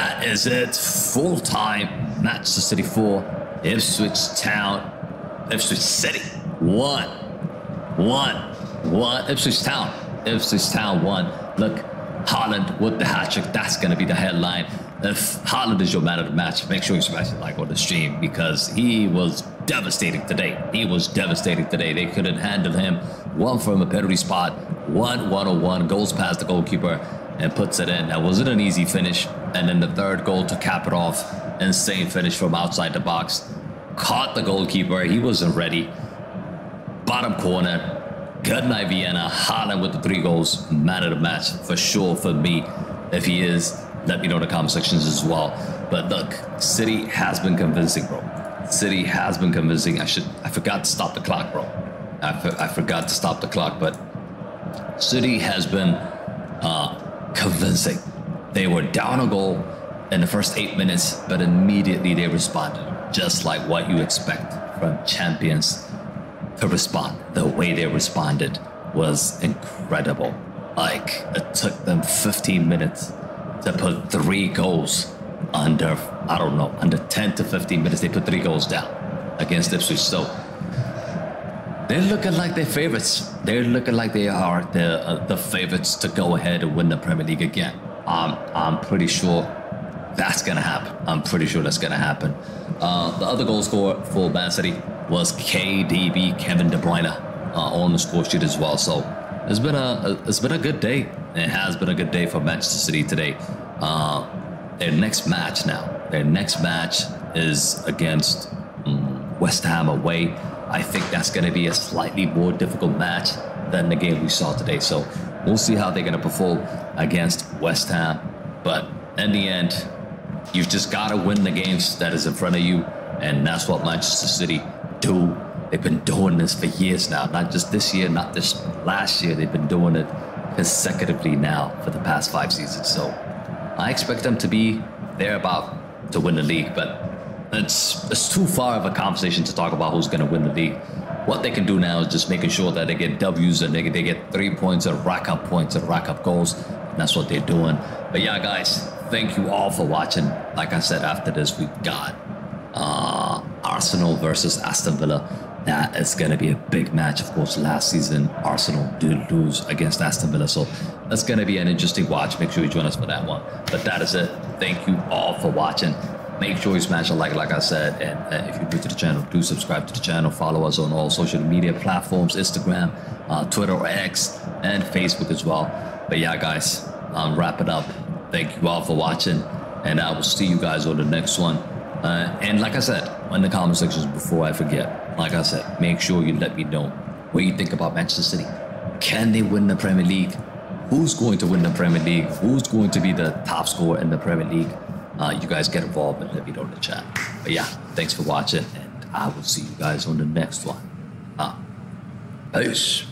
That is it. Full time. Manchester City 4. Ipswich Town. Ipswich City 1. 1. 1. Ipswich Town. Ipswich Town 1. Look, Haaland with the hat trick. That's going to be the headline. If Haaland is your man of the match, make sure you smash the like on the stream because he was devastating today. He was devastating today. They couldn't handle him. One from a penalty spot, one 101, goes past the goalkeeper and puts it in. That wasn't an easy finish. And then the third goal to cap it off, insane finish from outside the box. Caught the goalkeeper. He wasn't ready. Bottom corner. Good night, Vienna. Haaland with the three goals. Man of the match for sure for me. If he is, let me know in the comment sections as well. But look, City has been convincing, bro. City has been convincing. I should. I forgot to stop the clock, bro. I, I forgot to stop the clock, but City has been uh, convincing. They were down a goal in the first eight minutes, but immediately they responded, just like what you expect from champions to respond. The way they responded was incredible. Like it took them 15 minutes to put three goals under, I don't know, under 10 to 15 minutes. They put three goals down against Ipswich. So they're looking like they're favorites. They're looking like they are the uh, the favorites to go ahead and win the Premier League again. Um, I'm pretty sure that's gonna happen. I'm pretty sure that's gonna happen. Uh, the other goal scorer for Man City was KDB Kevin De Bruyne uh, on the score sheet as well. So it's been a, a, it's been a good day. It has been a good day for Manchester City today. Uh, their next match now. Their next match is against um, West Ham away. I think that's going to be a slightly more difficult match than the game we saw today. So we'll see how they're going to perform against West Ham. But in the end, you've just got to win the games that is in front of you. And that's what Manchester City do. They've been doing this for years now, not just this year, not this last year. They've been doing it consecutively now for the past five seasons. So I expect them to be there about to win the league, but it's it's too far of a conversation to talk about who's going to win the league. What they can do now is just making sure that they get W's and they, they get three points and rack up points and rack up goals. And that's what they're doing. But yeah, guys, thank you all for watching. Like I said, after this, we've got uh, Arsenal versus Aston Villa. That is going to be a big match. Of course, last season, Arsenal did lose against Aston Villa. So that's going to be an interesting watch. Make sure you join us for that one. But that is it. Thank you all for watching. Make sure you smash a like, like I said. And uh, if you're new to the channel, do subscribe to the channel. Follow us on all social media platforms Instagram, uh, Twitter, or X, and Facebook as well. But yeah, guys, I'm wrapping up. Thank you all for watching. And I will see you guys on the next one. Uh, and like I said, in the comment sections before I forget, like I said, make sure you let me know what you think about Manchester City. Can they win the Premier League? Who's going to win the Premier League? Who's going to be the top scorer in the Premier League? Uh, you guys get involved and let me know in the chat. But yeah, thanks for watching, and I will see you guys on the next one. Uh, peace.